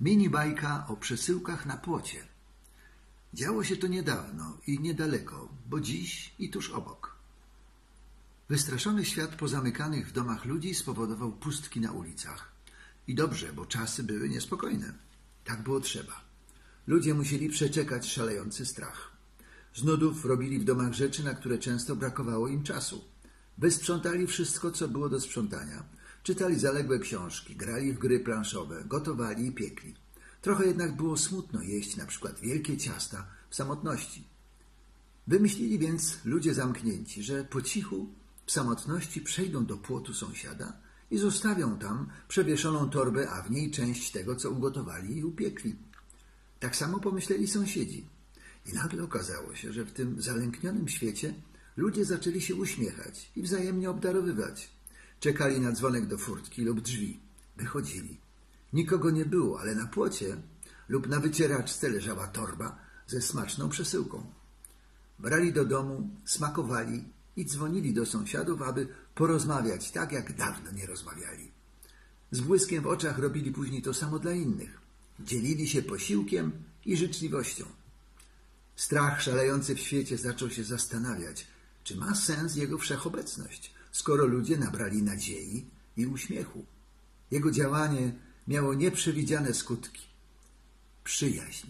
Mini bajka o przesyłkach na płocie. Działo się to niedawno i niedaleko, bo dziś i tuż obok. Wystraszony świat pozamykanych w domach ludzi spowodował pustki na ulicach. I dobrze, bo czasy były niespokojne. Tak było trzeba. Ludzie musieli przeczekać szalejący strach. Z nudów robili w domach rzeczy, na które często brakowało im czasu. Wysprzątali wszystko, co było do sprzątania. Czytali zaległe książki, grali w gry planszowe, gotowali i piekli. Trochę jednak było smutno jeść na przykład wielkie ciasta w samotności. Wymyślili więc ludzie zamknięci, że po cichu w samotności przejdą do płotu sąsiada i zostawią tam przewieszoną torbę, a w niej część tego, co ugotowali i upiekli. Tak samo pomyśleli sąsiedzi. I nagle okazało się, że w tym zalęknionym świecie ludzie zaczęli się uśmiechać i wzajemnie obdarowywać. Czekali na dzwonek do furtki lub drzwi. Wychodzili. Nikogo nie było, ale na płocie lub na wycieraczce leżała torba ze smaczną przesyłką. Brali do domu, smakowali i dzwonili do sąsiadów, aby porozmawiać tak, jak dawno nie rozmawiali. Z błyskiem w oczach robili później to samo dla innych. Dzielili się posiłkiem i życzliwością. Strach szalejący w świecie zaczął się zastanawiać, czy ma sens jego wszechobecność, skoro ludzie nabrali nadziei i uśmiechu. Jego działanie miało nieprzewidziane skutki. Przyjaźń.